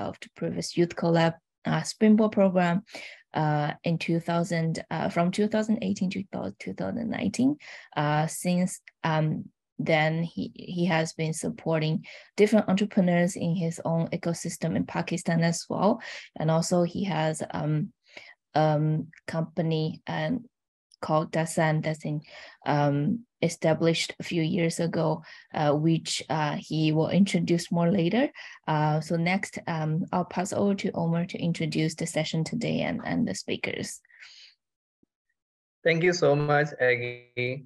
of the previous Youth Co:Lab uh, Springboard program uh, in 2000, uh, from 2018 to 2019. Uh, since um, then, he, he has been supporting different entrepreneurs in his own ecosystem in Pakistan as well. And also he has um, um, company and called Daastan that's in, um, established a few years ago, uh, which uh, he will introduce more later. Uh, so next, um, I'll pass over to Ommer to introduce the session today and, and the speakers. Thank you so much, Aggie.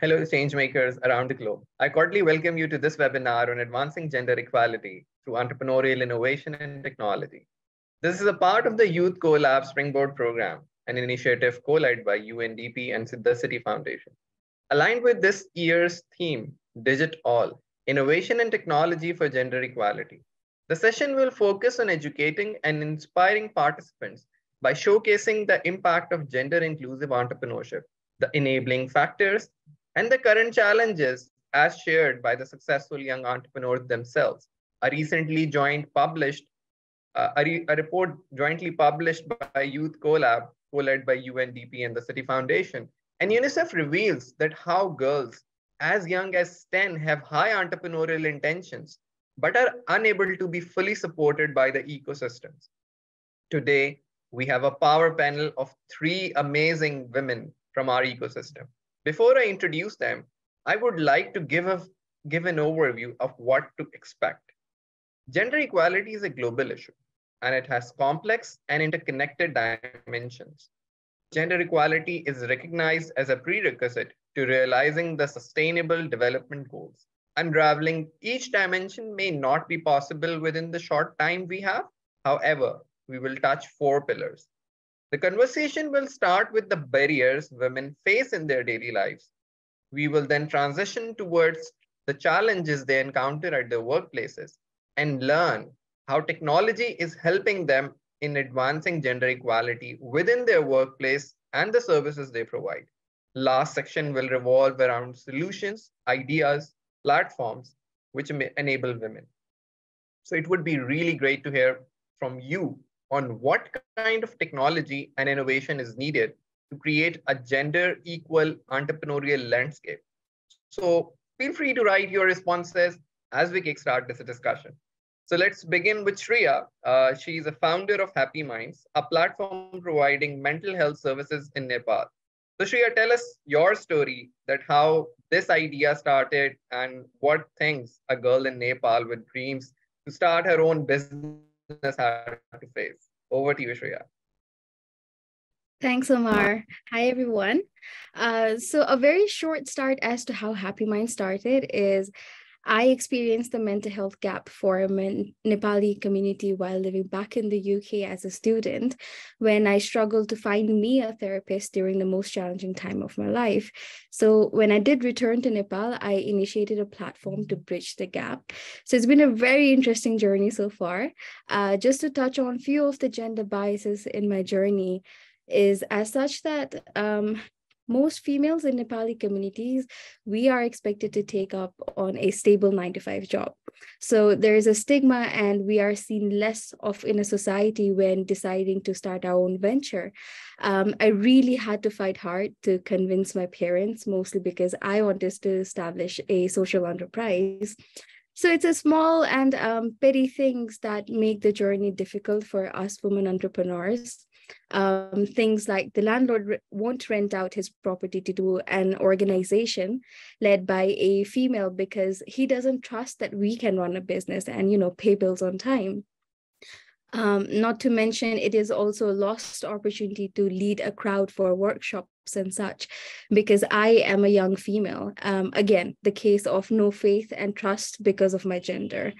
Hello, changemakers around the globe. I cordially welcome you to this webinar on advancing gender equality through entrepreneurial innovation and technology. This is a part of the Youth Co:Lab Springboard program, an initiative co-led by UNDP and the Citi Foundation. Aligned with this year's theme, DigitALL, Innovation and Technology for Gender Equality. The session will focus on educating and inspiring participants by showcasing the impact of gender inclusive entrepreneurship, the enabling factors, and the current challenges as shared by the successful young entrepreneurs themselves. A recently joint published, uh, a, re a report jointly published by Youth Co:Lab, co-led by UNDP and the Citi Foundation, and UNICEF reveals that how girls as young as 10 have high entrepreneurial intentions, but are unable to be fully supported by the ecosystems. Today, we have a power panel of three amazing women from our ecosystem. Before I introduce them, I would like to give, a, give an overview of what to expect. Gender equality is a global issue, and it has complex and interconnected dimensions gender equality is recognized as a prerequisite to realizing the sustainable development goals. Unraveling each dimension may not be possible within the short time we have. However, we will touch four pillars. The conversation will start with the barriers women face in their daily lives. We will then transition towards the challenges they encounter at their workplaces and learn how technology is helping them in advancing gender equality within their workplace and the services they provide. Last section will revolve around solutions, ideas, platforms, which enable women. So it would be really great to hear from you on what kind of technology and innovation is needed to create a gender equal entrepreneurial landscape. So feel free to write your responses as we kickstart this discussion. So let's begin with Shreeya. Uh, she's a founder of Happy Minds, a platform providing mental health services in Nepal. So Shreeya, tell us your story that how this idea started and what things a girl in Nepal with dreams to start her own business had to face. Over to you, Shreeya. Thanks, Ommer. Hi, everyone. Uh, so a very short start as to how Happy Mind started is I experienced the mental health gap for a Nepali community while living back in the UK as a student when I struggled to find me a therapist during the most challenging time of my life. So, when I did return to Nepal, I initiated a platform to bridge the gap. So, it's been a very interesting journey so far. Uh, just to touch on a few of the gender biases in my journey is as such that um, most females in Nepali communities, we are expected to take up on a stable nine to five job. So there is a stigma, and we are seen less of in a society when deciding to start our own venture. Um, I really had to fight hard to convince my parents, mostly because I wanted to establish a social enterprise. So it's a small and um, petty things that make the journey difficult for us women entrepreneurs um, things like the landlord won't rent out his property to do an organization led by a female because he doesn't trust that we can run a business and you know pay bills on time. Um, not to mention it is also a lost opportunity to lead a crowd for workshops and such because i am a young female. Um, again the case of no faith and trust because of my gender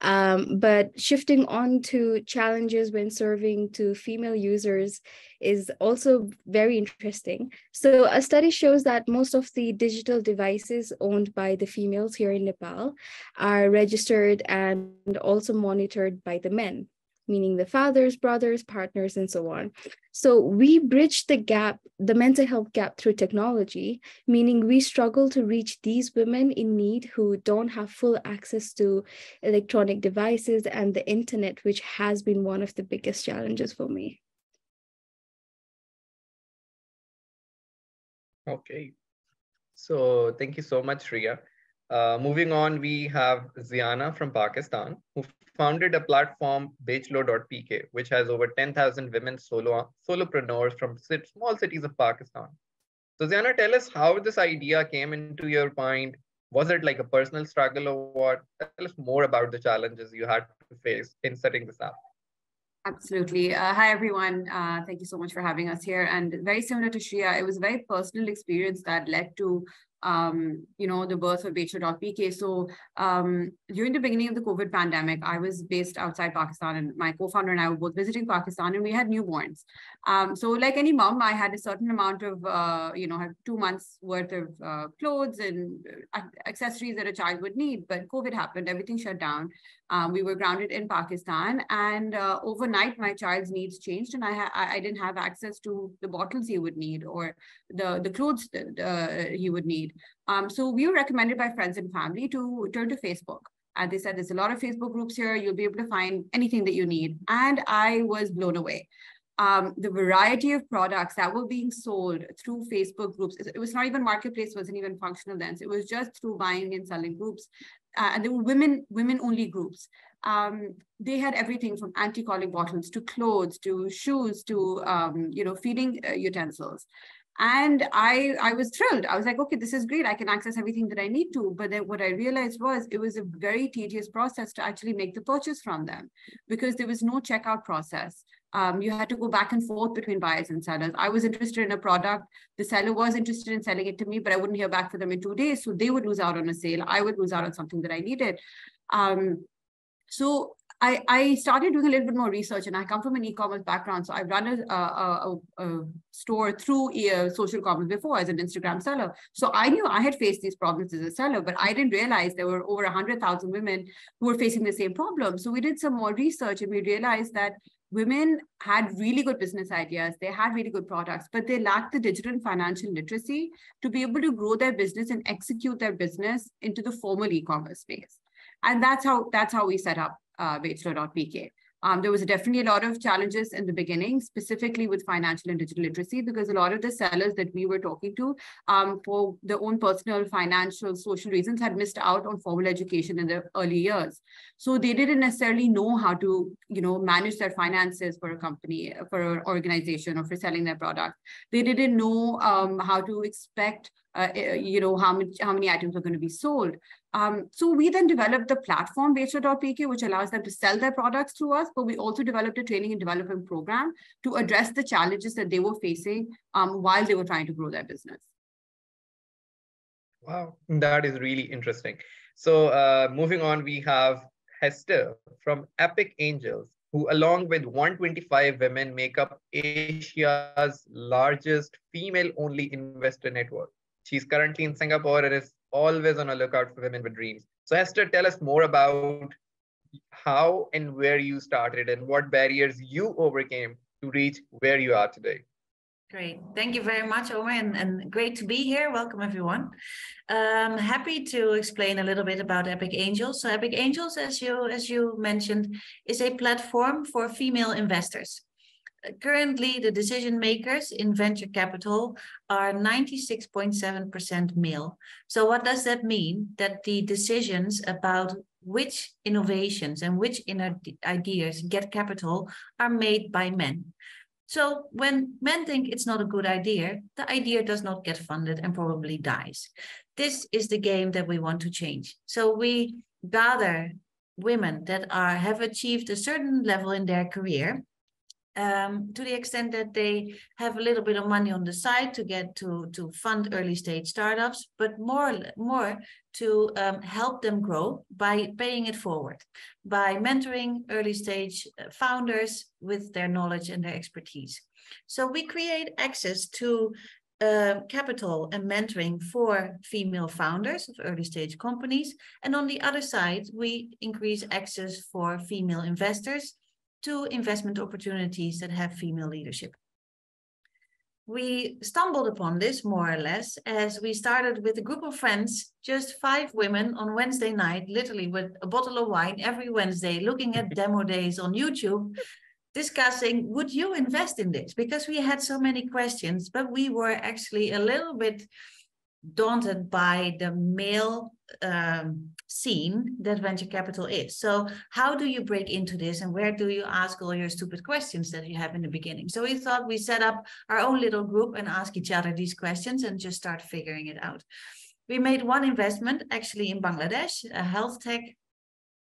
um, but shifting on to challenges when serving to female users is also very interesting. So, a study shows that most of the digital devices owned by the females here in Nepal are registered and also monitored by the men meaning the fathers, brothers, partners, and so on. So we bridge the gap, the mental health gap through technology, meaning we struggle to reach these women in need who don't have full access to electronic devices and the internet, which has been one of the biggest challenges for me. Okay. So thank you so much, Ria. Uh, moving on, we have Ziana from Pakistan, who founded a platform, Bechlo.pk, which has over 10,000 women solo solopreneurs from small cities of Pakistan. So Ziana, tell us how this idea came into your mind. Was it like a personal struggle or what? Tell us more about the challenges you had to face in setting this up. Absolutely. Uh, hi, everyone. Uh, thank you so much for having us here. And very similar to Shreeya, it was a very personal experience that led to um, you know, the birth of Bechlo.pk. So um, during the beginning of the COVID pandemic, I was based outside Pakistan and my co-founder and I were both visiting Pakistan and we had newborns. Um, so like any mom, I had a certain amount of, uh, you know, have two months worth of uh, clothes and uh, accessories that a child would need. But COVID happened, everything shut down. Um, we were grounded in Pakistan and uh, overnight my child's needs changed and I, I didn't have access to the bottles he would need or the, the clothes that uh, he would need. Um, so we were recommended by friends and family to turn to Facebook. And they said, there's a lot of Facebook groups here. You'll be able to find anything that you need. And I was blown away. Um, the variety of products that were being sold through Facebook groups. It was not even marketplace, wasn't even functional then. So it was just through buying and selling groups. Uh, and they were women, women only groups. Um, they had everything from anti-colic bottles to clothes to shoes to um, you know feeding uh, utensils and i i was thrilled i was like okay this is great i can access everything that i need to but then what i realized was it was a very tedious process to actually make the purchase from them because there was no checkout process um, you had to go back and forth between buyers and sellers. I was interested in a product. The seller was interested in selling it to me, but I wouldn't hear back from them in two days. So they would lose out on a sale. I would lose out on something that I needed. Um, so I, I started doing a little bit more research and I come from an e-commerce background. So I've run a, a, a, a store through social commerce before as an Instagram seller. So I knew I had faced these problems as a seller, but I didn't realize there were over 100,000 women who were facing the same problem. So we did some more research and we realized that women had really good business ideas they had really good products but they lacked the digital and financial literacy to be able to grow their business and execute their business into the formal e-commerce space and that's how that's how we set up uh. Um, there was definitely a lot of challenges in the beginning, specifically with financial and digital literacy, because a lot of the sellers that we were talking to um, for their own personal, financial, social reasons had missed out on formal education in the early years. So they didn't necessarily know how to, you know, manage their finances for a company, for an organization, or for selling their product. They didn't know um, how to expect uh, eh, you know, how many, how many items are going to be sold. Um, so we then developed the platform Bechlo.pk, which allows them to sell their products to us, but we also developed a training and development program to address the challenges that they were facing um, while they were trying to grow their business. Wow, that is really interesting. So uh, moving on, we have Hester from Epic Angels, who along with 125 women make up Asia's largest female-only investor network. She's currently in Singapore and is always on a lookout for women with dreams. So Hester, tell us more about how and where you started and what barriers you overcame to reach where you are today. Great. Thank you very much, Ommer, and, and great to be here. Welcome, everyone. Um, happy to explain a little bit about Epic Angels. So Epic Angels, as you, as you mentioned, is a platform for female investors currently the decision makers in venture capital are 96.7% male. So what does that mean? That the decisions about which innovations and which ideas get capital are made by men. So when men think it's not a good idea, the idea does not get funded and probably dies. This is the game that we want to change. So we gather women that are have achieved a certain level in their career um, to the extent that they have a little bit of money on the side to get to to fund early stage startups, but more more to um, help them grow by paying it forward, by mentoring early stage uh, founders with their knowledge and their expertise. So we create access to uh, capital and mentoring for female founders of early stage companies. And on the other side, we increase access for female investors to investment opportunities that have female leadership. We stumbled upon this more or less as we started with a group of friends, just five women on Wednesday night, literally with a bottle of wine every Wednesday, looking at demo days on YouTube, discussing would you invest in this? Because we had so many questions, but we were actually a little bit daunted by the male um, scene that venture capital is. So how do you break into this and where do you ask all your stupid questions that you have in the beginning? So we thought we set up our own little group and ask each other these questions and just start figuring it out. We made one investment actually in Bangladesh, a health tech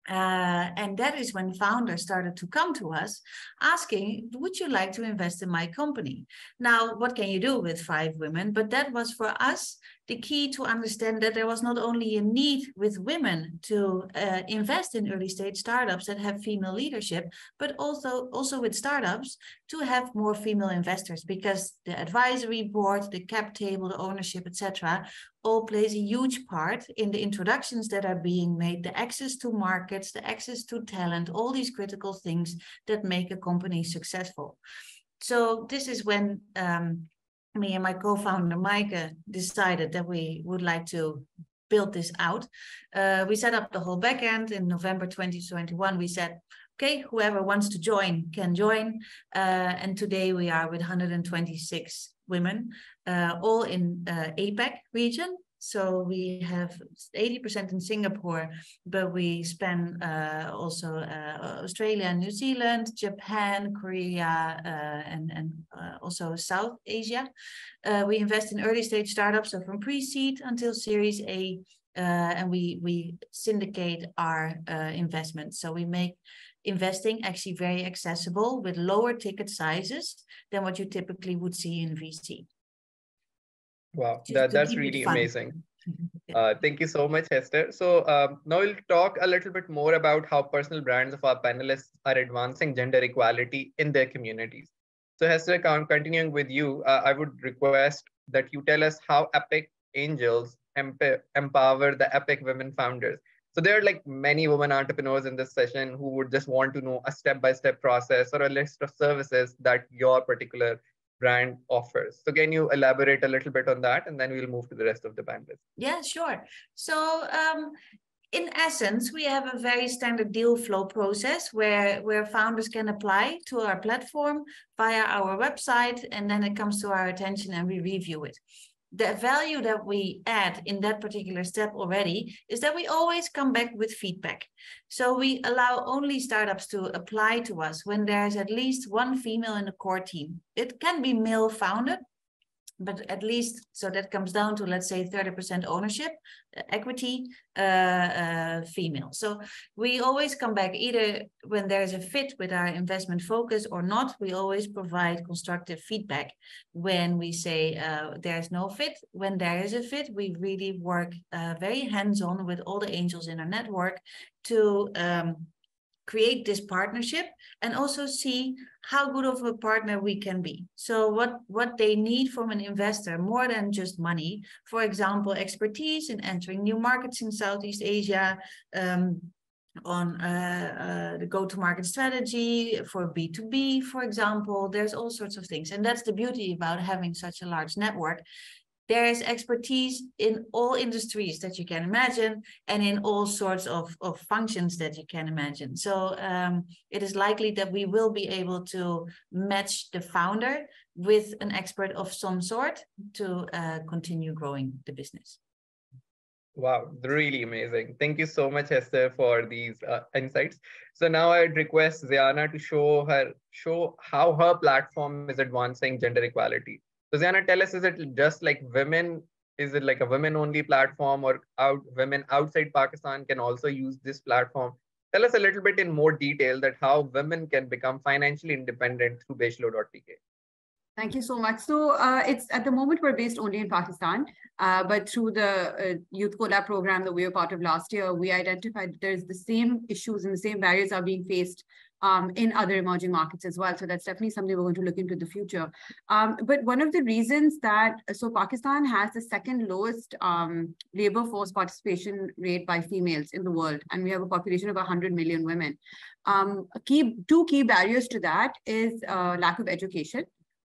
uh, and that is when founders started to come to us asking, would you like to invest in my company? Now, what can you do with five women? But that was for us the key to understand that there was not only a need with women to uh, invest in early stage startups that have female leadership, but also, also with startups to have more female investors because the advisory board, the cap table, the ownership, etc., all plays a huge part in the introductions that are being made, the access to markets, the access to talent, all these critical things that make a company successful. So this is when um, me and my co-founder Micah decided that we would like to build this out. Uh, we set up the whole backend in November 2021. We said, okay, whoever wants to join can join. Uh, and today we are with 126 women, uh, all in uh, APAC region. So we have 80% in Singapore, but we spend uh, also uh, Australia and New Zealand, Japan, Korea, uh, and, and uh, also South Asia. Uh, we invest in early stage startups, so from pre-seed until Series A, uh, and we, we syndicate our investments. So we make investing actually very accessible with lower ticket sizes than what you typically would see in VC. Wow, that, that's really amazing. Uh, thank you so much, Hester. So um, now we'll talk a little bit more about how personal brands of our panelists are advancing gender equality in their communities. So Hester, continuing with you, uh, I would request that you tell us how Epic Angels empower the Epic women founders. So there are like many women entrepreneurs in this session who would just want to know a step-by-step -step process or a list of services that your particular brand offers. So can you elaborate a little bit on that and then we'll move to the rest of the bandwidth. Yeah, sure. So um, in essence, we have a very standard deal flow process where, where founders can apply to our platform via our website, and then it comes to our attention and we review it the value that we add in that particular step already is that we always come back with feedback. So we allow only startups to apply to us when there's at least one female in the core team. It can be male founded, but at least so that comes down to let's say 30% ownership uh, equity uh, uh, female. So we always come back either when there's a fit with our investment focus or not we always provide constructive feedback. When we say uh, there's no fit when there is a fit we really work uh, very hands-on with all the angels in our network to um, create this partnership and also see how good of a partner we can be so what what they need from an investor more than just money for example expertise in entering new markets in southeast asia um, on uh, uh, the go-to-market strategy for B2B, for example. There's all sorts of things. And that's the beauty about having such a large network there is expertise in all industries that you can imagine and in all sorts of, of functions that you can imagine. So um, it is likely that we will be able to match the founder with an expert of some sort to uh, continue growing the business. Wow, really amazing. Thank you so much, Hester, for these uh, insights. So now I'd request Ziana to show her show how her platform is advancing gender equality. Ziana, tell us, is it just like women? Is it like a women-only platform or out women outside Pakistan can also use this platform? Tell us a little bit in more detail that how women can become financially independent through Bechlo.pk. Thank you so much. So uh, it's at the moment we're based only in Pakistan, uh, but through the uh, Youth Co:Lab program that we were part of last year, we identified that there's the same issues and the same barriers are being faced um, in other emerging markets as well. So that's definitely something we're going to look into in the future. Um, but one of the reasons that, so Pakistan has the second lowest um, labor force participation rate by females in the world, and we have a population of 100 million women. Um, key, two key barriers to that is uh, lack of education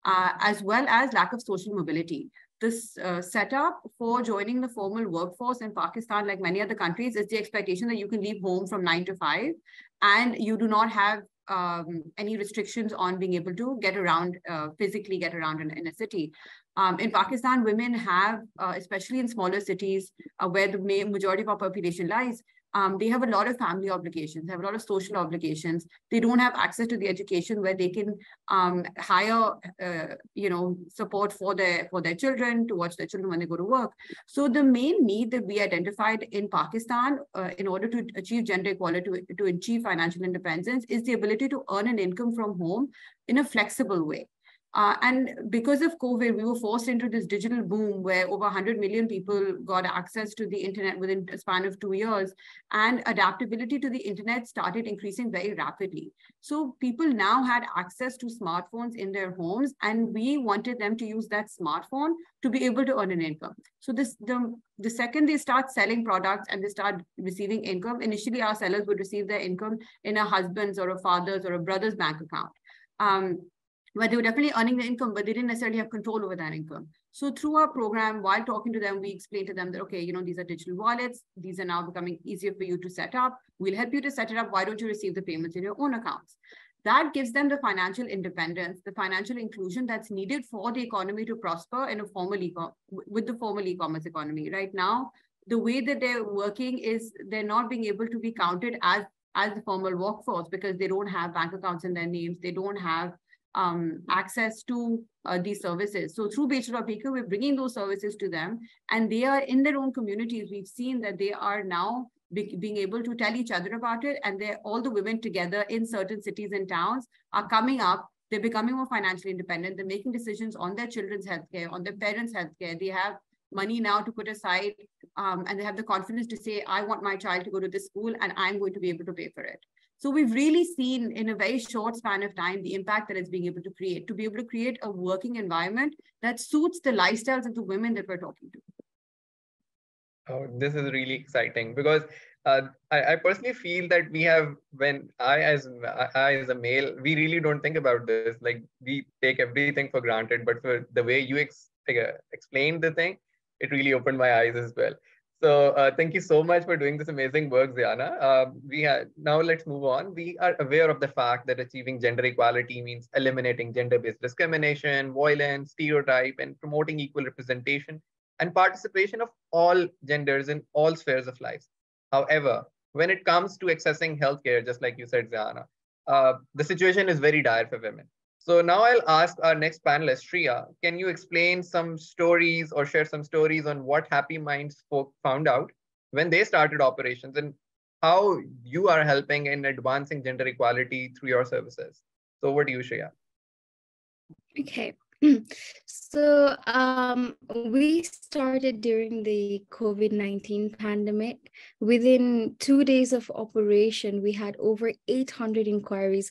uh, as well as lack of social mobility. This uh, setup for joining the formal workforce in Pakistan, like many other countries, is the expectation that you can leave home from nine to five and you do not have um, any restrictions on being able to get around, uh, physically get around in, in a city. Um, in Pakistan, women have, uh, especially in smaller cities uh, where the majority of our population lies, um, they have a lot of family obligations, they have a lot of social obligations. They don't have access to the education where they can um, hire, uh, you know, support for their for their children to watch their children when they go to work. So the main need that we identified in Pakistan uh, in order to achieve gender equality, to achieve financial independence, is the ability to earn an income from home in a flexible way. Uh, and because of COVID, we were forced into this digital boom where over 100 million people got access to the internet within a span of two years, and adaptability to the internet started increasing very rapidly. So people now had access to smartphones in their homes, and we wanted them to use that smartphone to be able to earn an income. So this the the second they start selling products and they start receiving income, initially our sellers would receive their income in a husband's or a father's or a brother's bank account. Um, where they were definitely earning the income, but they didn't necessarily have control over that income. So through our program, while talking to them, we explained to them that, okay, you know, these are digital wallets. These are now becoming easier for you to set up. We'll help you to set it up. Why don't you receive the payments in your own accounts? That gives them the financial independence, the financial inclusion that's needed for the economy to prosper in a formal e with the formal e-commerce economy. Right now, the way that they're working is they're not being able to be counted as as the formal workforce because they don't have bank accounts in their names. They don't have um, access to uh, these services. So through Bechlo.pk, we're bringing those services to them and they are in their own communities. We've seen that they are now be, being able to tell each other about it and they're all the women together in certain cities and towns are coming up. They're becoming more financially independent. They're making decisions on their children's healthcare, on their parents' healthcare. They have money now to put aside um, and they have the confidence to say, I want my child to go to this school and I'm going to be able to pay for it. So we've really seen in a very short span of time the impact that it's being able to create, to be able to create a working environment that suits the lifestyles of the women that we're talking to. Oh, this is really exciting because uh, I, I, personally feel that we have when I as I as a male, we really don't think about this. Like we take everything for granted, but for the way you ex- explained the thing, it really opened my eyes as well. So uh, thank you so much for doing this amazing work, Ziana. Uh, we now let's move on. We are aware of the fact that achieving gender equality means eliminating gender-based discrimination, violence, stereotype, and promoting equal representation and participation of all genders in all spheres of life. However, when it comes to accessing healthcare, just like you said, Ziana, uh, the situation is very dire for women. So now I'll ask our next panelist, Shreeya, can you explain some stories or share some stories on what Happy Minds folk found out when they started operations and how you are helping in advancing gender equality through your services? So over to you, Shreeya. Okay. So um, we started during the COVID 19 pandemic. Within two days of operation, we had over 800 inquiries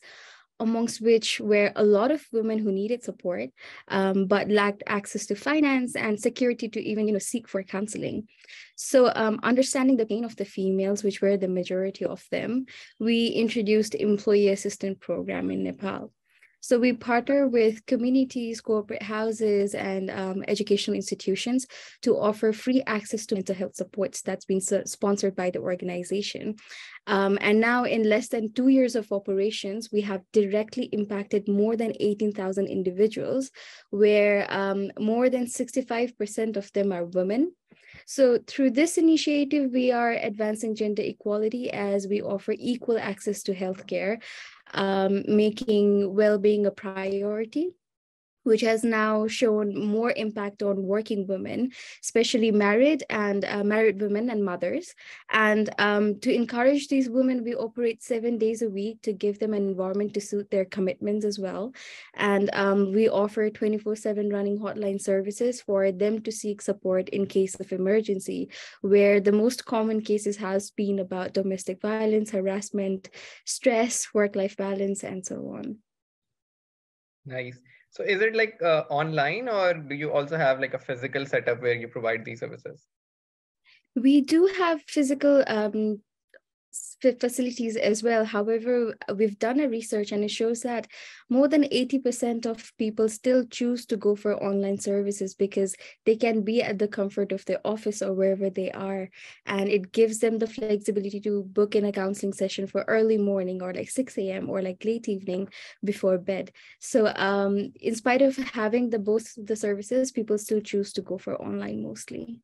amongst which were a lot of women who needed support um, but lacked access to finance and security to even you know seek for counseling. So um, understanding the pain of the females which were the majority of them we introduced employee assistance program in nepal so we partner with communities, corporate houses, and um, educational institutions to offer free access to mental health supports that's been sponsored by the organization. Um, and now in less than two years of operations, we have directly impacted more than 18,000 individuals where um, more than 65% of them are women. So through this initiative, we are advancing gender equality as we offer equal access to healthcare um, making well-being a priority which has now shown more impact on working women, especially married and uh, married women and mothers. And um, to encourage these women, we operate seven days a week to give them an environment to suit their commitments as well. And um, we offer 24 7 running hotline services for them to seek support in case of emergency, where the most common cases has been about domestic violence, harassment, stress, work life balance, and so on. Nice. So is it like uh, online or do you also have like a physical setup where you provide these services? We do have physical um, facilities as well. However, we've done a research and it shows that more than 80% of people still choose to go for online services because they can be at the comfort of their office or wherever they are. And it gives them the flexibility to book in a counseling session for early morning or like 6 a.m. or like late evening before bed. So um, in spite of having the both the services, people still choose to go for online mostly.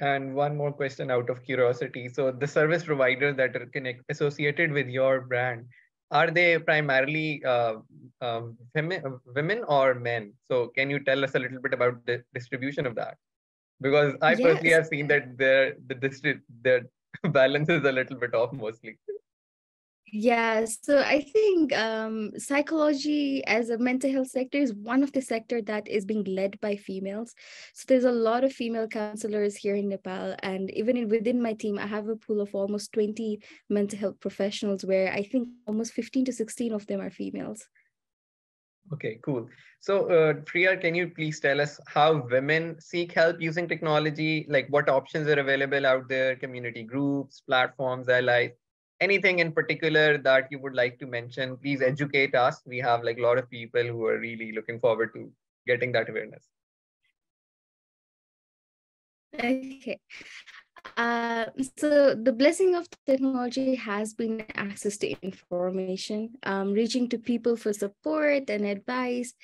And one more question out of curiosity. So the service providers that are connect, associated with your brand, are they primarily uh, uh, women, women or men? So can you tell us a little bit about the distribution of that? Because I yes. personally have seen that the the district the balance is a little bit off mostly. Yeah, so I think um, psychology as a mental health sector is one of the sector that is being led by females. So there's a lot of female counselors here in Nepal, and even in, within my team, I have a pool of almost 20 mental health professionals, where I think almost 15 to 16 of them are females. Okay, cool. So, uh, Priya, can you please tell us how women seek help using technology? Like, what options are available out there? Community groups, platforms, allies anything in particular that you would like to mention please educate us. We have like a lot of people who are really looking forward to getting that awareness. Okay. Uh, so the blessing of technology has been access to information. Um, reaching to people for support and advice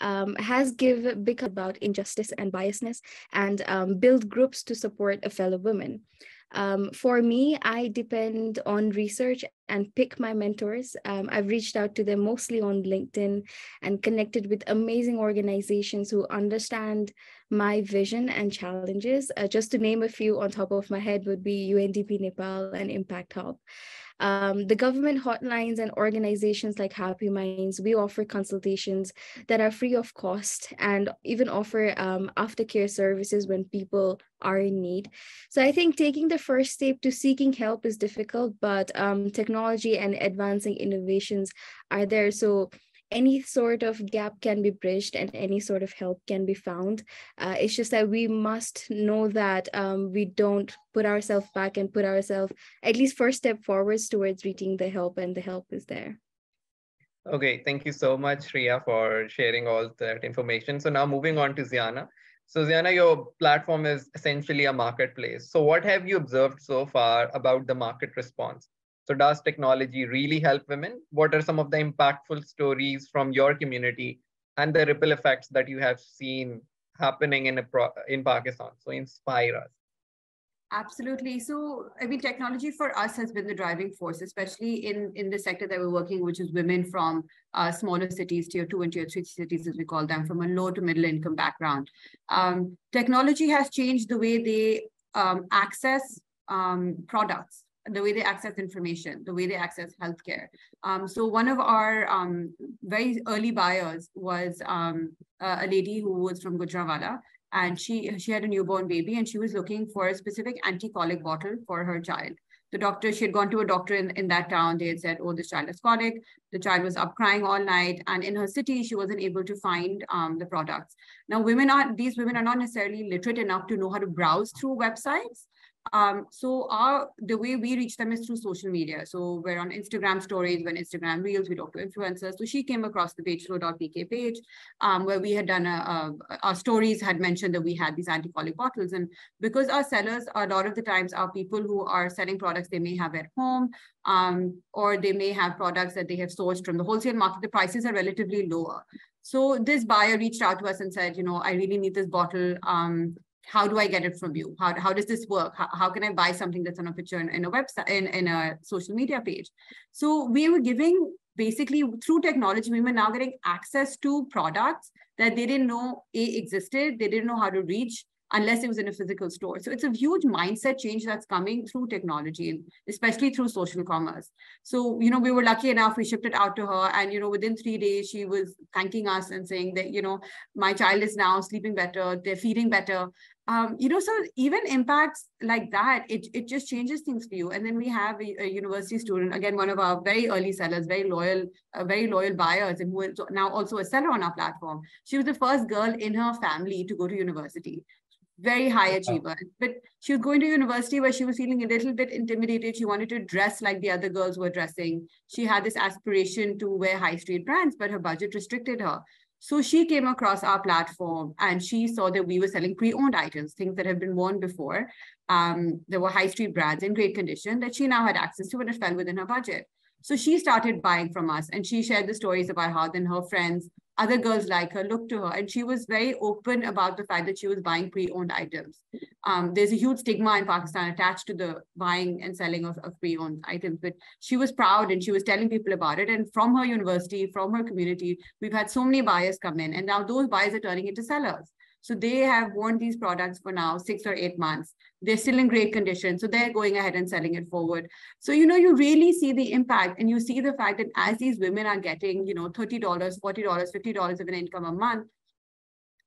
um, has give big about injustice and biasness and um, build groups to support a fellow woman um, for me, I depend on research and pick my mentors. Um, I've reached out to them mostly on LinkedIn and connected with amazing organizations who understand my vision and challenges. Uh, just to name a few on top of my head would be UNDP Nepal and Impact Hub. Um, the government hotlines and organizations like Happy Minds, we offer consultations that are free of cost and even offer um, aftercare services when people are in need. So I think taking the first step to seeking help is difficult, but um, technology and advancing innovations are there. So any sort of gap can be bridged and any sort of help can be found. Uh, it's just that we must know that um, we don't put ourselves back and put ourselves at least first step forwards towards reaching the help, and the help is there. Okay, thank you so much, Riya, for sharing all that information. So now moving on to Ziana. So Ziana, your platform is essentially a marketplace. So what have you observed so far about the market response? So does technology really help women? What are some of the impactful stories from your community and the ripple effects that you have seen happening in, pro- in Pakistan? So inspire us. Absolutely. So, I mean, technology for us has been the driving force, especially in, in the sector that we're working, which is women from uh, smaller cities, tier two and tier three cities, as we call them, from a low to middle income background. Um, technology has changed the way they um, access um, products the way they access information, the way they access healthcare. Um, so one of our um, very early buyers was um, a lady who was from Gujranwala, and she she had a newborn baby, and she was looking for a specific anti-colic bottle for her child. The doctor, she had gone to a doctor in, in that town. They had said, oh, this child is colic. The child was up crying all night. And in her city, she wasn't able to find um, the products. Now, women are, these women are not necessarily literate enough to know how to browse through websites. Um, so our the way we reach them is through social media. So we're on Instagram stories, when Instagram Reels, we talk to influencers. So she came across the page Bechlo.pk page um, where we had done a, a, our stories had mentioned that we had these anti-colic bottles. And because our sellers, a lot of the times are people who are selling products they may have at home, um, or they may have products that they have sourced from the wholesale market, the prices are relatively lower. So this buyer reached out to us and said, you know, I really need this bottle. Um, how do I get it from you? How, how does this work? How, how can I buy something that's on a picture in, in a website, in, in a social media page? So we were giving basically through technology, we were now getting access to products that they didn't know existed, they didn't know how to reach unless it was in a physical store. So it's a huge mindset change that's coming through technology, especially through social commerce. So, you know, we were lucky enough, we shipped it out to her. And, you know, within three days, she was thanking us and saying that, you know, my child is now sleeping better, they're feeding better um, you know, so even impacts like that, it, it just changes things for you. And then we have a, a university student, again, one of our very early sellers, very loyal, uh, very loyal buyers, and who is now also a seller on our platform. She was the first girl in her family to go to university very high achiever. But she was going to university where she was feeling a little bit intimidated. She wanted to dress like the other girls were dressing. She had this aspiration to wear high street brands, but her budget restricted her. So she came across our platform and she saw that we were selling pre-owned items, things that had been worn before. Um, there were high street brands in great condition that she now had access to and it fell within her budget. So she started buying from us and she shared the stories about how then her friends other girls like her looked to her and she was very open about the fact that she was buying pre-owned items. Um, there's a huge stigma in pakistan attached to the buying and selling of, of pre-owned items but she was proud and she was telling people about it. And from her university from her community we've had so many buyers come in and now those buyers are turning into sellers so they have worn these products for now six or eight months. They're still in great condition. So they're going ahead and selling it forward. So, you know, you really see the impact and you see the fact that as these women are getting, you know, $30, $40, $50 of an income a month,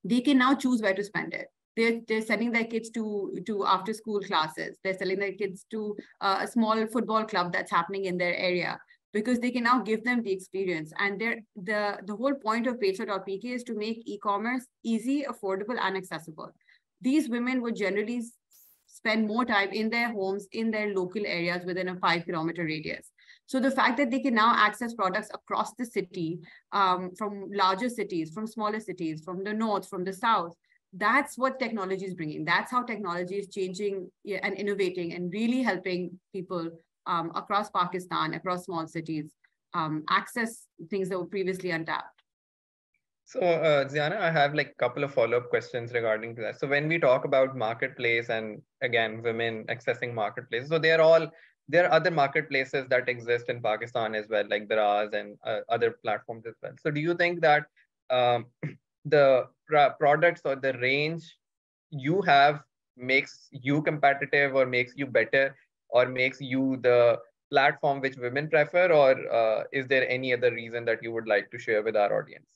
they can now choose where to spend it. They're, they're sending their kids to, to after school classes. They're selling their kids to uh, a small football club that's happening in their area because they can now give them the experience. And the, the whole point of Bechlo.pk is to make e-commerce easy, affordable, and accessible. These women would generally spend more time in their homes, in their local areas within a five kilometer radius. So the fact that they can now access products across the city, um, from larger cities, from smaller cities, from the north, from the south, that's what technology is bringing. That's how technology is changing and innovating and really helping people um, across Pakistan, across small cities, um, access things that were previously untapped. So, uh, Ziana, I have like a couple of follow-up questions regarding that. So, when we talk about marketplace and again, women accessing marketplace, so they're all there are other marketplaces that exist in Pakistan as well, like Daraz and uh, other platforms as well. So, do you think that um, the products or the range you have makes you competitive or makes you better or makes you the platform which women prefer or uh, is there any other reason that you would like to share with our audience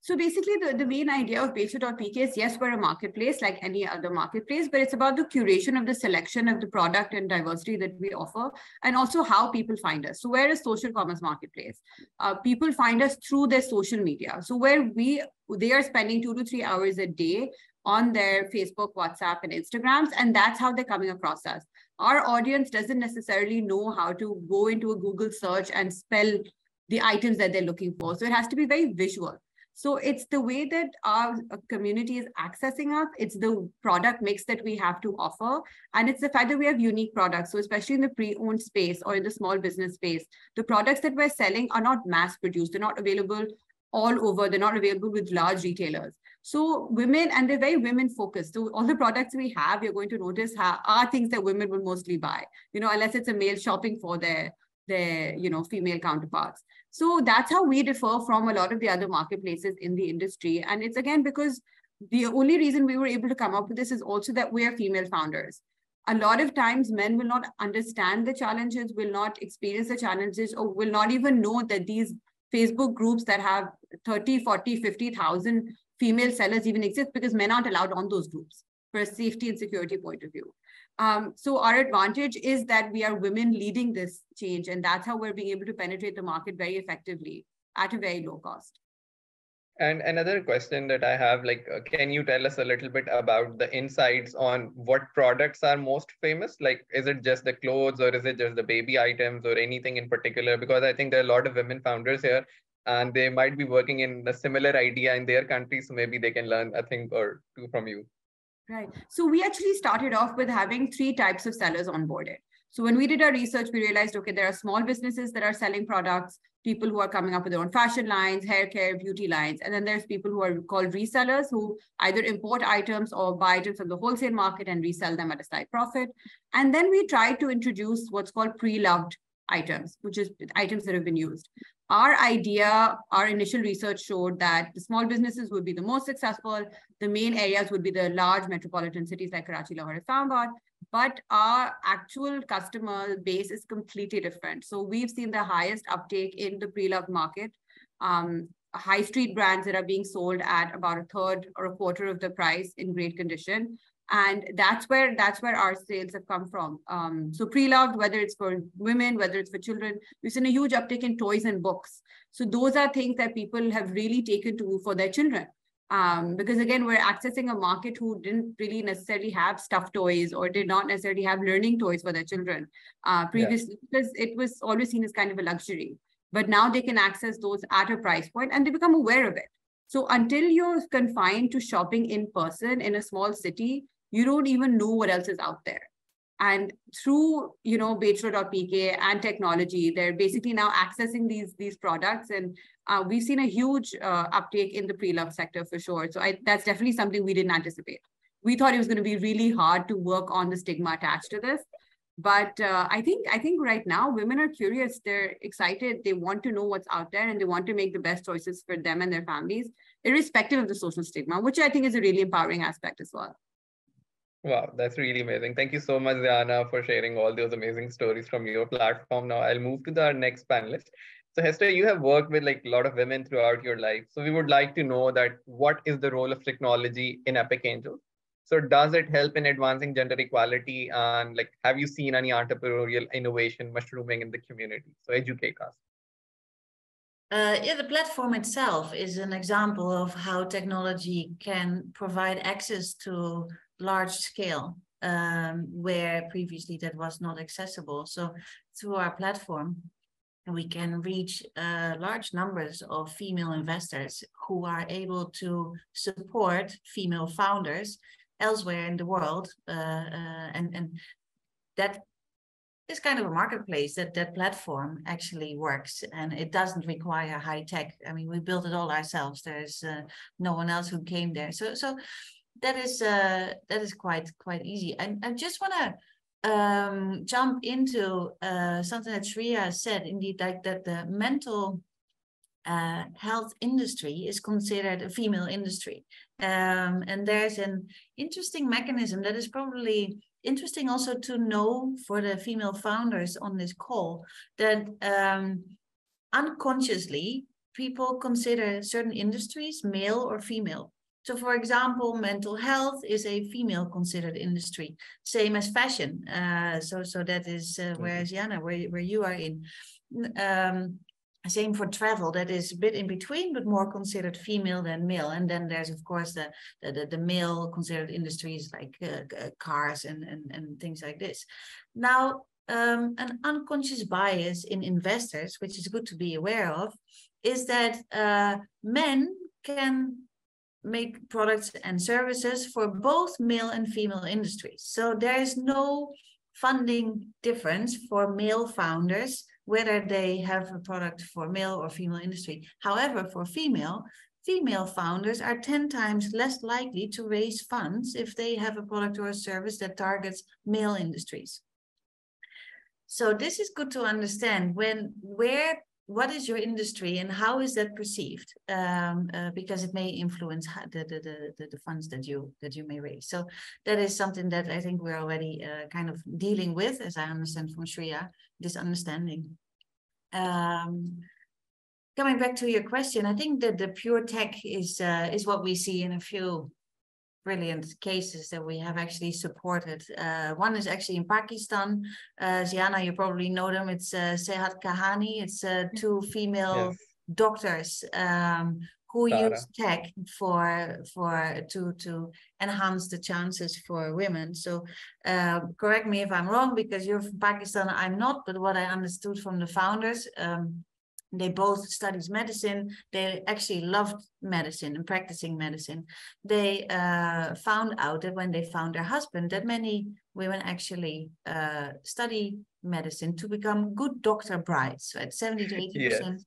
so basically, the, the main idea of Bechlo.pk is yes, we're a marketplace like any other marketplace, but it's about the curation of the selection of the product and diversity that we offer, and also how people find us. So we're a social commerce marketplace. Uh, people find us through their social media. So where we they are spending two to three hours a day on their Facebook, WhatsApp, and Instagrams, and that's how they're coming across us our audience doesn't necessarily know how to go into a Google search and spell the items that they're looking for. So it has to be very visual. So it's the way that our uh, community is accessing us. It's the product mix that we have to offer. And it's the fact that we have unique products. So especially in the pre-owned space or in the small business space, the products that we're selling are not mass produced. They're not available all over. They're not available with large retailers. So women, and they're very women focused. So all the products we have, you're going to notice how, are things that women will mostly buy, you know, unless it's a male shopping for their, their, you know, female counterparts. So that's how we differ from a lot of the other marketplaces in the industry. And it's again, because the only reason we were able to come up with this is also that we are female founders. A lot of times men will not understand the challenges, will not experience the challenges, or will not even know that these Facebook groups that have 30, 40, 50,000 female sellers even exist because men aren't allowed on those groups for a safety and security point of view. Um, so our advantage is that we are women leading this change, and that's how we're being able to penetrate the market very effectively at a very low cost. And another question that I have, like, uh, can you tell us a little bit about the insights on what products are most famous? Like, is it just the clothes or is it just the baby items or anything in particular? Because I think there are a lot of women founders here and they might be working in a similar idea in their country. So maybe they can learn a thing or two from you. Right. So we actually started off with having three types of sellers onboarded. So when we did our research, we realized, okay, there are small businesses that are selling products, people who are coming up with their own fashion lines, hair care, beauty lines. And then there's people who are called resellers who either import items or buy items from the wholesale market and resell them at a slight profit. And then we tried to introduce what's called pre-loved items, which is items that have been used. Our idea, our initial research showed that the small businesses would be the most successful. The main areas would be the large metropolitan cities like Karachi, Lahore, Islamabad. But our actual customer base is completely different. So we've seen the highest uptake in the pre-loved market. Um, high street brands that are being sold at about a third or a quarter of the price in great condition and that's where that's where our sales have come from. Um, so pre-loved whether it's for women whether it's for children we've seen a huge uptick in toys and books. So those are things that people have really taken to for their children. Um, because again we're accessing a market who didn't really necessarily have stuffed toys or did not necessarily have learning toys for their children uh, previously yeah. because it was always seen as kind of a luxury. But now they can access those at a price point and they become aware of it. So until you're confined to shopping in person in a small city you don't even know what else is out there. And through, you know, Bechlo.pk and technology, they're basically now accessing these, these products. And uh, we've seen a huge uh, uptake in the pre-love sector for sure. So I, that's definitely something we didn't anticipate. We thought it was going to be really hard to work on the stigma attached to this. But uh, I think I think right now women are curious. They're excited. They want to know what's out there, and they want to make the best choices for them and their families, irrespective of the social stigma, which I think is a really empowering aspect as well. Wow, that's really amazing. Thank you so much, Ziana, for sharing all those amazing stories from your platform. Now I'll move to the next panelist. So Hester, you have worked with like a lot of women throughout your life. So we would like to know that what is the role of technology in Epic Angels? So does it help in advancing gender equality? And like, have you seen any entrepreneurial innovation mushrooming in the community? So educate us. Uh, yeah, the platform itself is an example of how technology can provide access to large scale um, where previously that was not accessible. So through our platform, we can reach uh, large numbers of female investors who are able to support female founders elsewhere in the world. Uh, uh, and, and that is kind of a marketplace that that platform actually works and it doesn't require high tech. I mean, we built it all ourselves. There's uh, no one else who came there. So, so that is uh, that is quite quite easy. And I just want to um, jump into uh, something that Shreeya said. Indeed, like that the mental uh, health industry is considered a female industry, um, and there's an interesting mechanism that is probably interesting also to know for the female founders on this call that um, unconsciously people consider certain industries male or female so for example, mental health is a female considered industry, same as fashion. Uh, so, so that is uh, where Ziana, where, where you are in. Um, same for travel, that is a bit in between, but more considered female than male. And then there's of course the the, the, the male considered industries like uh, cars and, and, and things like this. Now, um, an unconscious bias in investors, which is good to be aware of, is that uh, men can make products and services for both male and female industries. So there is no funding difference for male founders, whether they have a product for male or female industry. However, for female, female founders are 10 times less likely to raise funds if they have a product or a service that targets male industries. So this is good to understand when where what is your industry and how is that perceived? Um, uh, because it may influence the, the, the, the, funds that you that you may raise. So that is something that I think we're already uh, kind of dealing with, as I understand from Shreeya, this understanding. Um, coming back to your question, I think that the pure tech is uh, is what we see in a few brilliant cases that we have actually supported. Uh, one is actually in Pakistan. Uh, Ziana, you probably know them. It's uh, Sehat Kahani. It's uh, two female yes. doctors um, who Tara. use tech for for to to enhance the chances for women. So uh, correct me if I'm wrong because you're from Pakistan. I'm not, but what I understood from the founders. Um, they both studied medicine. They actually loved medicine and practicing medicine. They uh, found out that when they found their husband, that many women actually uh, study medicine to become good doctor brides. So at 70 to 80 yeah. percent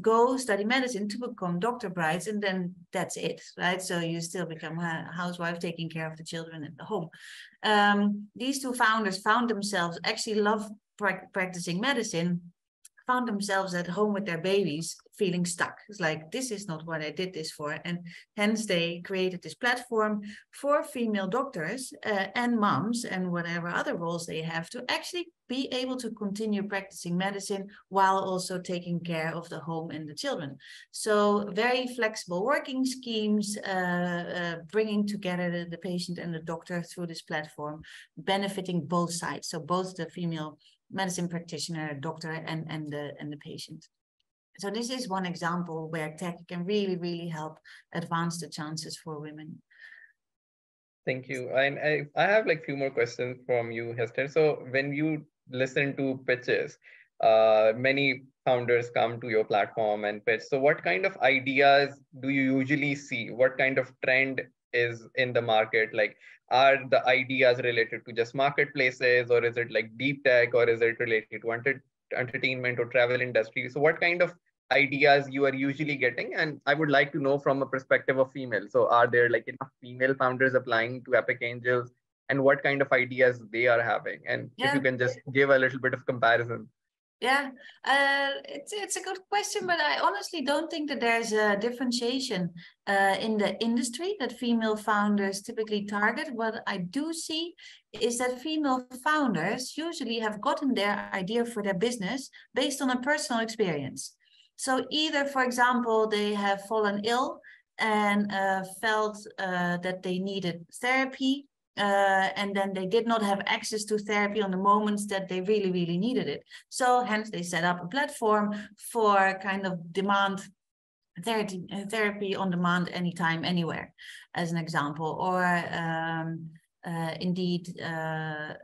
go study medicine to become doctor brides, and then that's it, right? So you still become a housewife taking care of the children at the home. Um, these two founders found themselves actually love pra practicing medicine found themselves at home with their babies feeling stuck. It's like, this is not what I did this for. And hence they created this platform for female doctors uh, and moms and whatever other roles they have to actually be able to continue practicing medicine while also taking care of the home and the children. So very flexible working schemes, uh, uh, bringing together the, the patient and the doctor through this platform, benefiting both sides. So both the female medicine practitioner, doctor, and, and, the, and the patient. So this is one example where tech can really, really help advance the chances for women. Thank you. And I, I have like few more questions from you, Hester. So when you listen to pitches, uh, many founders come to your platform and pitch. So what kind of ideas do you usually see? What kind of trend is in the market? Like are the ideas related to just marketplaces or is it like deep tech or is it related to entertainment or travel industry? So what kind of ideas you are usually getting? And i would like to know from a perspective of female. So are there like enough female founders applying to epic angels? And what kind of ideas they are having? And yeah. if you can just give a little bit of comparison yeah, uh, it's it's a good question, but I honestly don't think that there's a differentiation uh, in the industry that female founders typically target. What I do see is that female founders usually have gotten their idea for their business based on a personal experience. So either, for example, they have fallen ill and uh, felt uh, that they needed therapy uh, and then they did not have access to therapy on the moments that they really, really needed it. So hence they set up a platform for kind of demand therapy, therapy on demand anytime, anywhere, as an example. Or um, uh, indeed, uh,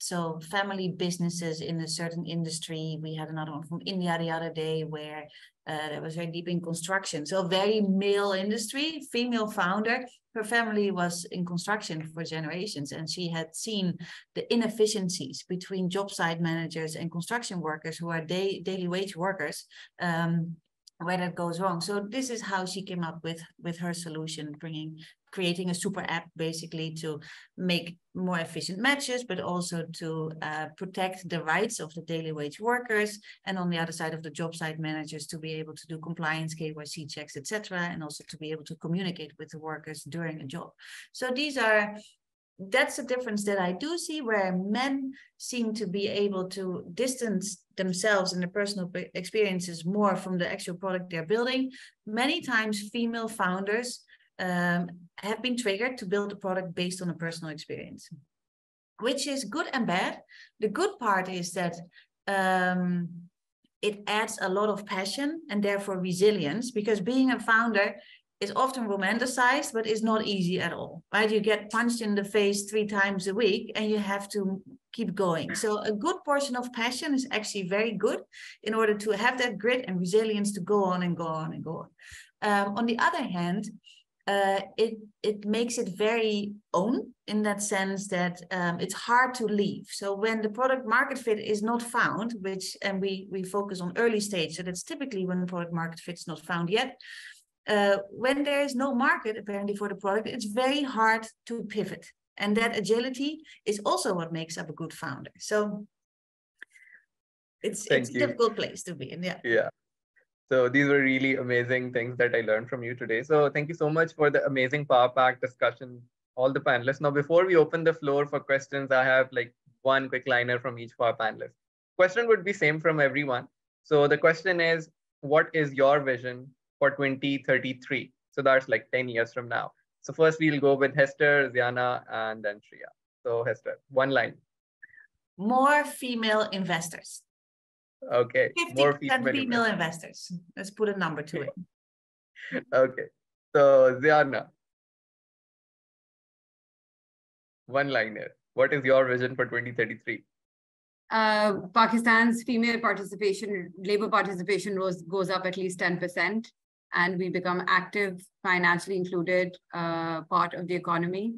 so family businesses in a certain industry. We had another one from India the other day where uh, that was very deep in construction. So very male industry, female founder. Her family was in construction for generations, and she had seen the inefficiencies between job site managers and construction workers who are day, daily wage workers. Um, where that goes wrong. So this is how she came up with with her solution, bringing creating a super app basically to make more efficient matches, but also to uh, protect the rights of the daily wage workers. And on the other side of the job site managers to be able to do compliance, KYC checks, etc., and also to be able to communicate with the workers during a job. So these are that's a difference that I do see where men seem to be able to distance themselves and their personal experiences more from the actual product they're building. Many times, female founders um, have been triggered to build a product based on a personal experience, which is good and bad. The good part is that um, it adds a lot of passion and therefore resilience because being a founder is often romanticized, but is not easy at all, right? You get punched in the face three times a week and you have to keep going. So a good portion of passion is actually very good in order to have that grit and resilience to go on and go on and go on. Um, on the other hand, uh, it it makes it very own in that sense that um, it's hard to leave. So when the product market fit is not found, which and we we focus on early stage, so that's typically when product market fit is not found yet. Uh, when there is no market apparently for the product, it's very hard to pivot, and that agility is also what makes up a good founder. So it's Thank it's you. a difficult place to be in. Yeah. Yeah. So these were really amazing things that I learned from you today. So thank you so much for the amazing Power Pack discussion, all the panelists. Now, before we open the floor for questions, I have like one quick liner from each Power panelist. Question would be same from everyone. So the question is, what is your vision for 2033? So that's like 10 years from now. So first we'll go with Hester, Ziana, and then Shreeya. So Hester, one line. More female investors. Okay. 50% more female, female investors. Let's put a number to it. okay. So Ziana, one liner. What is your vision for 2033? Uh, Pakistan's female participation, labor participation rose, goes up at least 10%, and we become active, financially included uh, part of the economy.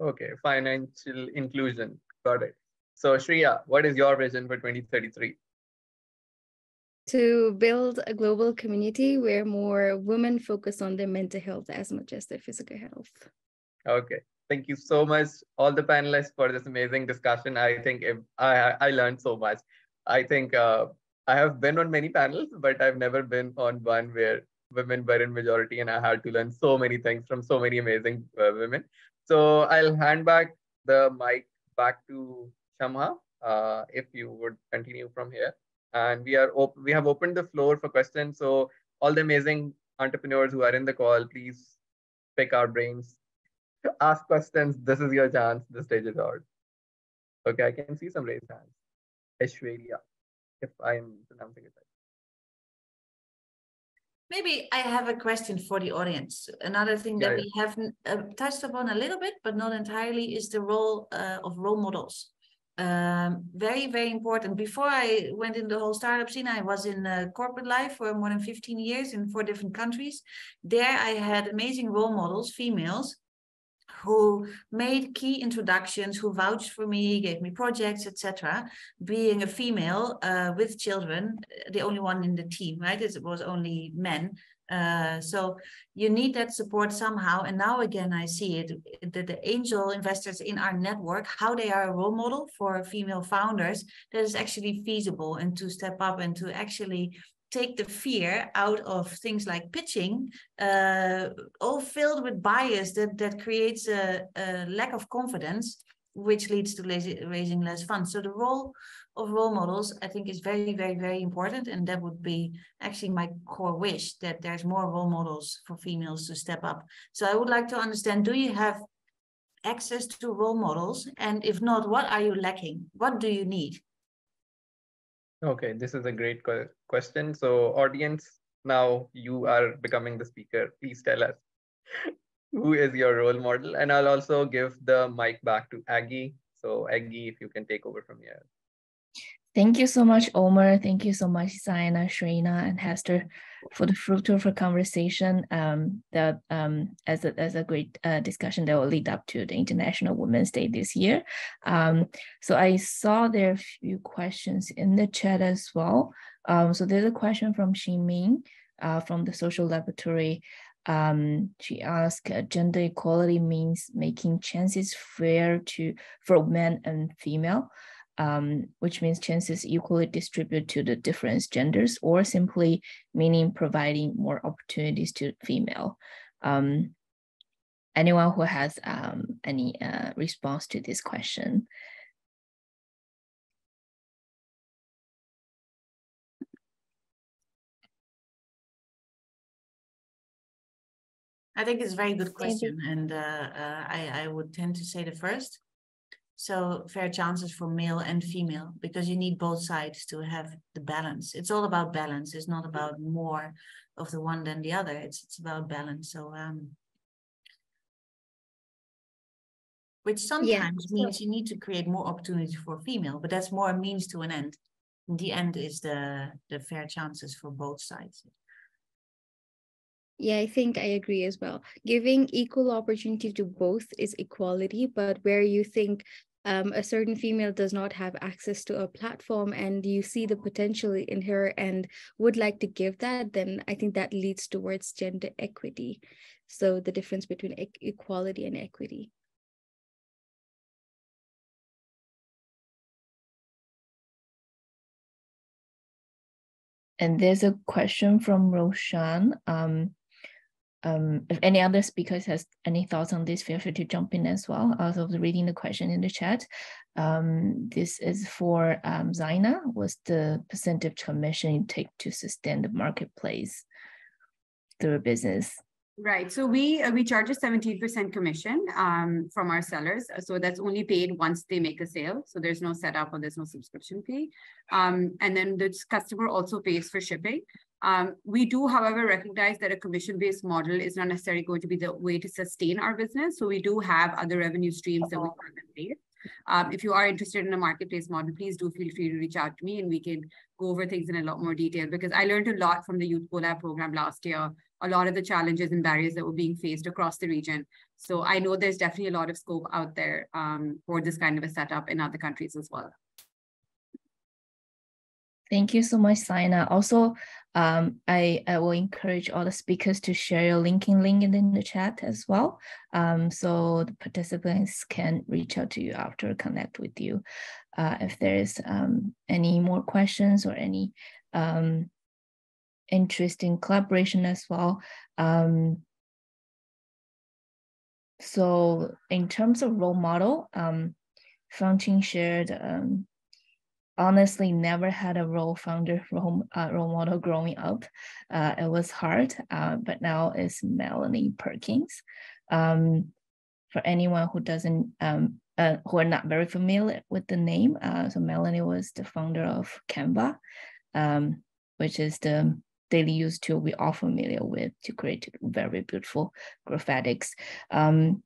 Okay, financial inclusion. Got it. So Shreeya, what is your vision for 2033? to build a global community where more women focus on their mental health as much as their physical health. Okay. Thank you so much, all the panelists, for this amazing discussion. I think if, I, I learned so much. I think uh, I have been on many panels, but I've never been on one where women were in majority and I had to learn so many things from so many amazing uh, women. So I'll hand back the mic back to Shamha, uh, if you would continue from here. And we are op- we have opened the floor for questions. So all the amazing entrepreneurs who are in the call, please pick our brains, ask questions. This is your chance. The stage is yours. Okay, I can see some raised hands. Aishwarya, if I'm pronouncing it right. Maybe I have a question for the audience. Another thing that yeah, we have uh, touched upon a little bit, but not entirely, is the role uh, of role models. Um, very, very important. Before I went in the whole startup scene, I was in uh, corporate life for more than 15 years in four different countries. There I had amazing role models, females, who made key introductions, who vouched for me, gave me projects, etc. Being a female uh, with children, the only one in the team, right? It was only men. Uh, so you need that support somehow. And now again, I see it that the angel investors in our network, how they are a role model for female founders that is actually feasible and to step up and to actually take the fear out of things like pitching, uh, all filled with bias that, that creates a, a lack of confidence, which leads to lazy, raising less funds. So the role of role models, I think, is very, very, very important. And that would be actually my core wish that there's more role models for females to step up. So I would like to understand, do you have access to role models? And if not, what are you lacking? What do you need? Okay, this is a great question. So audience, now you are becoming the speaker. Please tell us who is your role model? And I'll also give the mic back to Aggie. So Aggie, if you can take over from here. Thank you so much, Ommer. Thank you so much, Ziana, Shreeya, and Hester for the fruitful conversation um, that um, as, a, as a great uh, discussion that will lead up to the International Women's Day this year. Um, so I saw there are a few questions in the chat as well. Um, so there's a question from Ximing uh, from the Social Laboratory. Um, she asked, uh, gender equality means making chances fair to for men and female um, which means chances equally distributed to the different genders, or simply meaning providing more opportunities to female. Um, anyone who has um, any uh, response to this question? I think it's a very good question, and uh, uh, I, I would tend to say the first. So fair chances for male and female because you need both sides to have the balance. It's all about balance. It's not about more of the one than the other. It's it's about balance. So um which sometimes yeah. means you need to create more opportunity for female, but that's more a means to an end. the end is the the fair chances for both sides. Yeah, I think I agree as well. Giving equal opportunity to both is equality, but where you think um, a certain female does not have access to a platform and you see the potential in her and would like to give that, then I think that leads towards gender equity. So the difference between e equality and equity. And there's a question from Roshan. Um, um, if any other speakers has any thoughts on this, feel free to jump in as well. As of reading the question in the chat, um, this is for um, Ziana. What's the percentage commission you take to sustain the marketplace through a business? Right. So we uh, we charge a 17% commission um, from our sellers. So that's only paid once they make a sale. So there's no setup or there's no subscription fee. Um, and then the customer also pays for shipping. Um, we do, however, recognize that a commission-based model is not necessarily going to be the way to sustain our business. So we do have other revenue streams that we contemplate. Um, if you are interested in a marketplace model, please do feel free to reach out to me and we can go over things in a lot more detail because I learned a lot from the Youth Co:Lab program last year, a lot of the challenges and barriers that were being faced across the region. So I know there's definitely a lot of scope out there um, for this kind of a setup in other countries as well. Thank you so much, Ziana. Also, um, I, I will encourage all the speakers to share your LinkedIn link in the chat as well. Um, so the participants can reach out to you after connect with you. Uh, if there is um, any more questions or any um, interesting collaboration as well. Um, so in terms of role model, um, Fangqing shared, um, honestly never had a role founder role, uh, role model growing up. Uh, it was hard, uh, but now it's Melanie Perkins. Um, for anyone who doesn't, um, uh, who are not very familiar with the name, uh, so Melanie was the founder of Canva, um, which is the daily use tool we are familiar with to create very beautiful graphics. Um,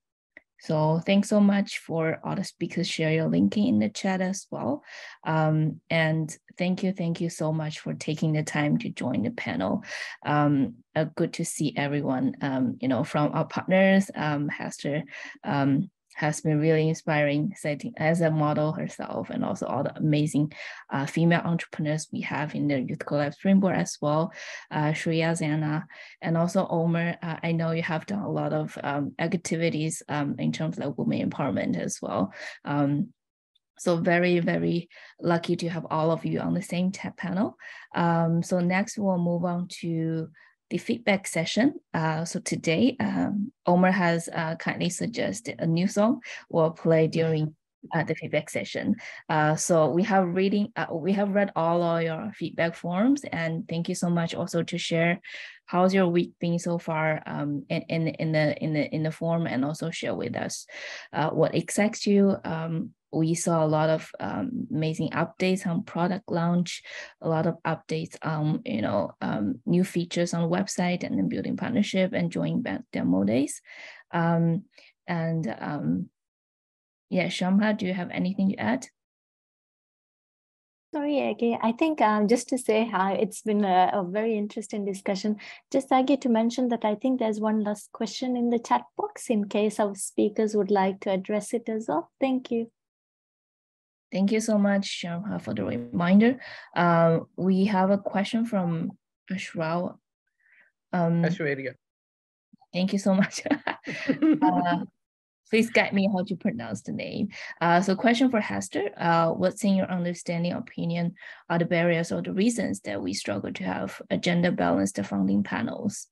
so thanks so much for all the speakers share your LinkedIn in the chat as well. Um, and thank you, thank you so much for taking the time to join the panel. Um, uh, good to see everyone, um, you know, from our partners, um, Hester, um, has been really inspiring, setting as a model herself, and also all the amazing uh, female entrepreneurs we have in the Youth Co:Lab Springboard as well, uh, Shreeya Ziana, and also Ommer. Uh, I know you have done a lot of um, activities um, in terms of women empowerment as well. Um, so very, very lucky to have all of you on the same tech panel. Um, so next we'll move on to the feedback session. Uh, so today, um, Ommer has uh, kindly suggested a new song we'll play during uh, the feedback session. Uh, so we have reading, uh, we have read all of your feedback forms, and thank you so much also to share how's your week been so far um, in, in in the in the in the form, and also share with us uh, what excites you, um, we saw a lot of um, amazing updates on product launch, a lot of updates on you know um, new features on the website, and then building partnership and joining back demo days. Um, and um, yeah, Shamha, do you have anything to add? Sorry, Age. I think um, just to say hi, it's been a, a, very interesting discussion. Just Age to mention that I think there's one last question in the chat box in case our speakers would like to address it as well. Thank you. Thank you so much, Shamha, for the reminder. Um, we have a question from Ashraw. Um, Ashwarya. Thank you so much. uh, please guide me how to pronounce the name. Uh, so question for Hester, uh, what's in your understanding opinion are the barriers or the reasons that we struggle to have a gender balanced funding panels?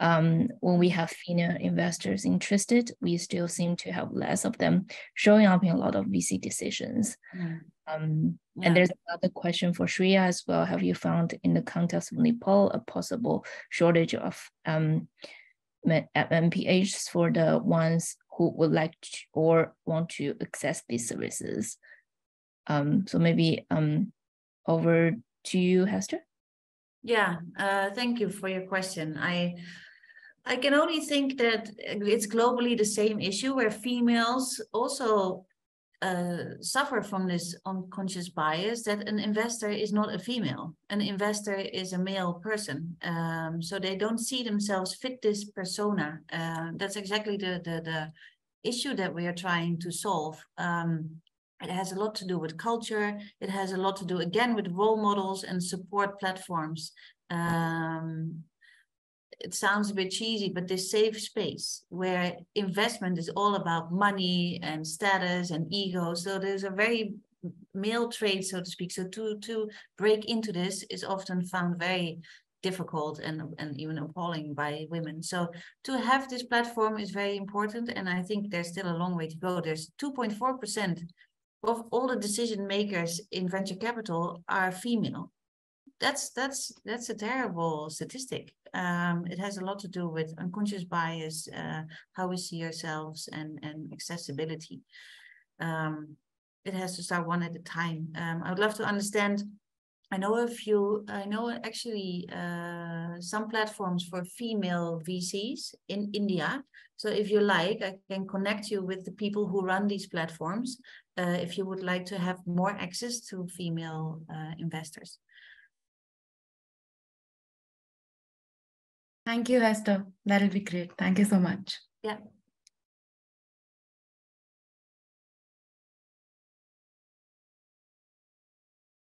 um, when we have female investors interested, we still seem to have less of them showing up in a lot of VC decisions. Mm. Um, yeah. And there's another question for Shreeya as well. Have you found in the context of Nepal a possible shortage of um, MPHs for the ones who would like to or want to access these services? Um, so maybe um, over to you, Hester. Yeah, uh, thank you for your question. I I can only think that it's globally the same issue where females also uh, suffer from this unconscious bias that an investor is not a female. An investor is a male person. Um, so they don't see themselves fit this persona. Uh, that's exactly the, the, the issue that we are trying to solve. Um, it has a lot to do with culture. It has a lot to do again with role models and support platforms. Um, it sounds a bit cheesy, but this safe space where investment is all about money and status and ego. So there's a very male trait, so to speak. So to to break into this is often found very difficult and, and even appalling by women. So to have this platform is very important. And I think there's still a long way to go. There's 2.4% of all the decision makers in venture capital are female that's that's that's a terrible statistic. Um, it has a lot to do with unconscious bias, uh, how we see ourselves, and and accessibility. Um, it has to start one at a time. Um, I would love to understand. I know a few. I know actually uh, some platforms for female VCs in India. So if you like, I can connect you with the people who run these platforms. Uh, if you would like to have more access to female uh, investors. Thank you, Hester. That'll be great. Thank you so much. Yeah.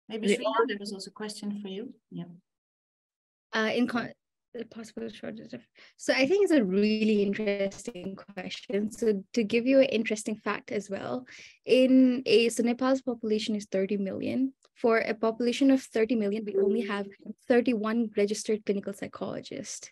Maybe Shreeya, there was also a question for you. Yeah. Uh, in con possible shortage of so i think it's a really interesting question so to give you an interesting fact as well in a so nepal's population is 30 million for a population of 30 million, we only have 31 registered clinical psychologists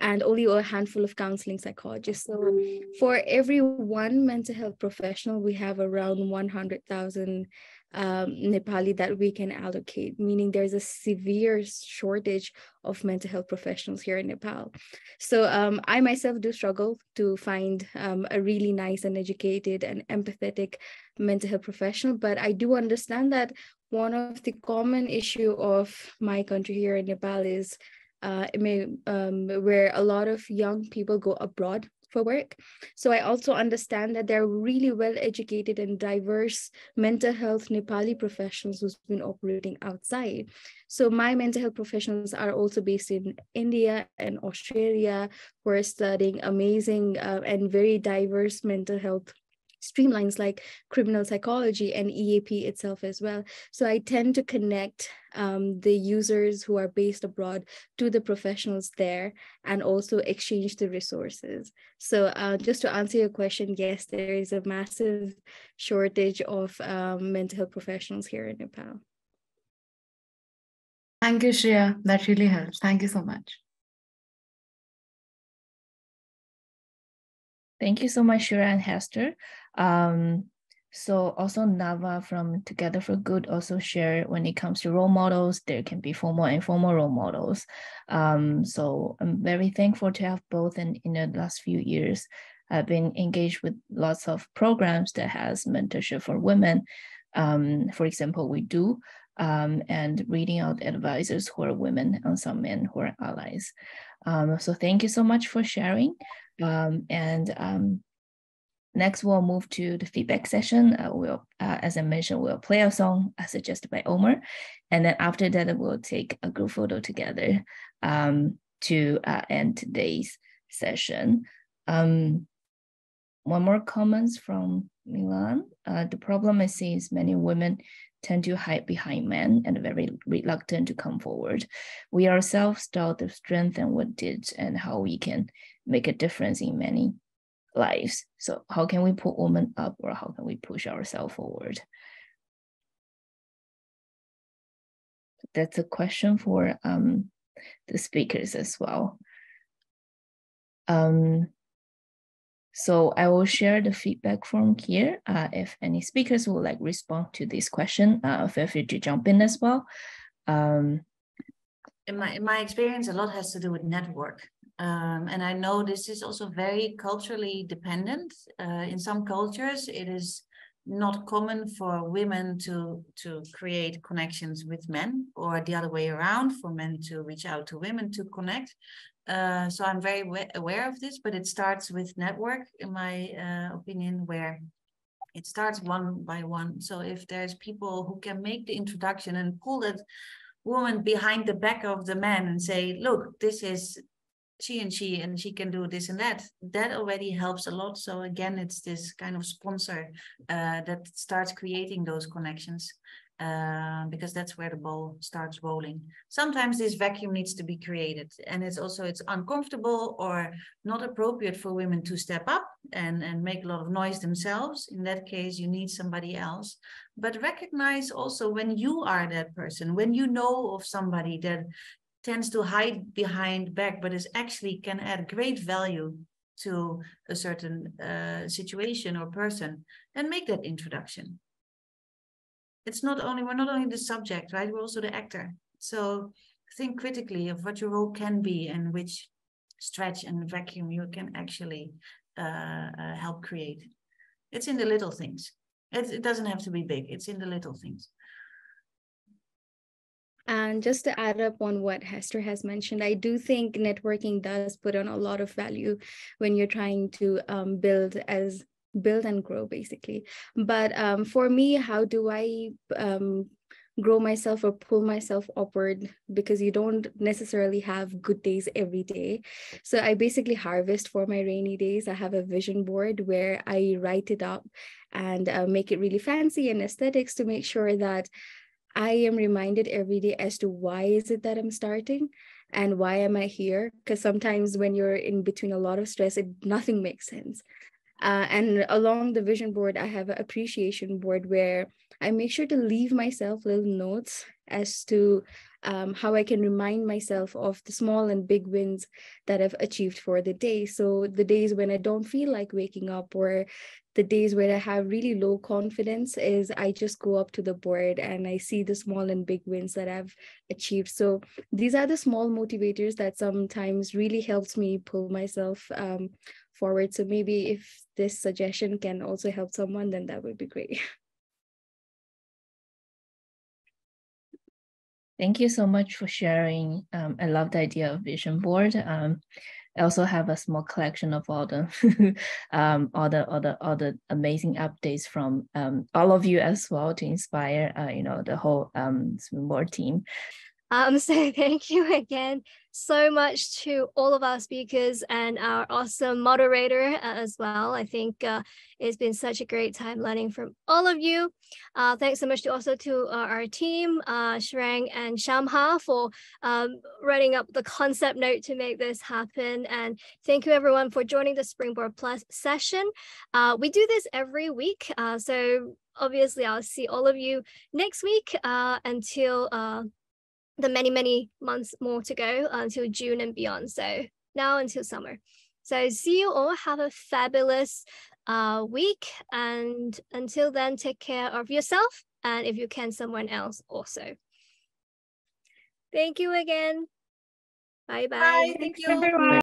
and only a handful of counseling psychologists. So for every one mental health professional, we have around 100,000 um, Nepali that we can allocate, meaning there's a severe shortage of mental health professionals here in Nepal. So um, I myself do struggle to find um, a really nice and educated and empathetic mental health professional, but I do understand that one of the common issue of my country here in Nepal is uh, may, um, where a lot of young people go abroad for work. So I also understand that there are really well educated and diverse mental health Nepali professionals who's been operating outside. So my mental health professionals are also based in India and Australia who are studying amazing uh, and very diverse mental health streamlines like criminal psychology and EAP itself as well. So I tend to connect um, the users who are based abroad to the professionals there and also exchange the resources. So uh, just to answer your question, yes, there is a massive shortage of um, mental health professionals here in Nepal. Thank you, Shreeya. That really helps. Thank you so much. Thank you so much, Shreeya and Hester. Um, so also Nava from Together for Good also share when it comes to role models, there can be formal and informal role models. Um, so I'm very thankful to have both and in the last few years. I've been engaged with lots of programs that has mentorship for women. Um, for example, we do, um, and reading out advisors who are women and some men who are allies. Um, so thank you so much for sharing. Um, and um, next, we'll move to the feedback session. Uh, we'll, uh, as I mentioned, we'll play a song suggested by Ommer. And then after that, we'll take a group photo together um, to uh, end today's session. Um, one more comments from Milan. Uh, the problem I see is many women tend to hide behind men and very reluctant to come forward. We ourselves doubt the strength and what did and how we can make a difference in many lives. So how can we put women up or how can we push ourselves forward? That's a question for um, the speakers as well. Um, so I will share the feedback form here. Uh, if any speakers would like respond to this question, uh, feel free to jump in as well. Um, in my in my experience, a lot has to do with network. Um, and I know this is also very culturally dependent. Uh, in some cultures, it is not common for women to to create connections with men, or the other way around, for men to reach out to women to connect. Uh, so I'm very aware of this, but it starts with network, in my uh, opinion, where it starts one by one. So if there's people who can make the introduction and pull that woman behind the back of the man and say, look, this is she and she and she can do this and that. That already helps a lot. So again it's this kind of sponsor uh, that starts creating those connections uh, because that's where the ball starts rolling. Sometimes this vacuum needs to be created and it's also it's uncomfortable or not appropriate for women to step up and and make a lot of noise themselves. In that case you need somebody else. But recognize also when you are that person when you know of somebody that tends to hide behind back, but is actually can add great value to a certain uh, situation or person, then make that introduction. It's not only, we're not only the subject, right? We're also the actor. So think critically of what your role can be and which stretch and vacuum you can actually uh, uh, help create. It's in the little things. It, it doesn't have to be big. It's in the little things. And just to add up on what Hester has mentioned, I do think networking does put on a lot of value when you're trying to um, build as build and grow basically. But um, for me, how do I um, grow myself or pull myself upward because you don't necessarily have good days every day. So I basically harvest for my rainy days. I have a vision board where I write it up and uh, make it really fancy and aesthetics to make sure that I am reminded every day as to why is it that I'm starting and why am I here? Because sometimes when you're in between a lot of stress, it nothing makes sense. Uh, and along the vision board, I have an appreciation board where I make sure to leave myself little notes as to um, how I can remind myself of the small and big wins that I've achieved for the day. So the days when I don't feel like waking up or the days where I have really low confidence is I just go up to the board and I see the small and big wins that I've achieved. So these are the small motivators that sometimes really helps me pull myself um, forward. So maybe if this suggestion can also help someone, then that would be great. Thank you so much for sharing. Um, I love the idea of vision board. Um, I also have a small collection of all the um, all the all the all the amazing updates from um, all of you as well to inspire uh, you know the whole um, Springboard team. Um, so thank you again so much to all of our speakers and our awesome moderator as well. I think uh, it's been such a great time learning from all of you. Uh, thanks so much to also to uh, our team, uh, Shrang and Shamha for um, writing up the concept note to make this happen. And thank you everyone for joining the Springboard Plus session. Uh, we do this every week. Uh, so obviously I'll see all of you next week uh, until the many, many months more to go until June and beyond. So now until summer. So see you all. Have a fabulous uh, week. And until then, take care of yourself. And if you can, someone else also. Thank you again. Bye-bye. Bye. Thank you.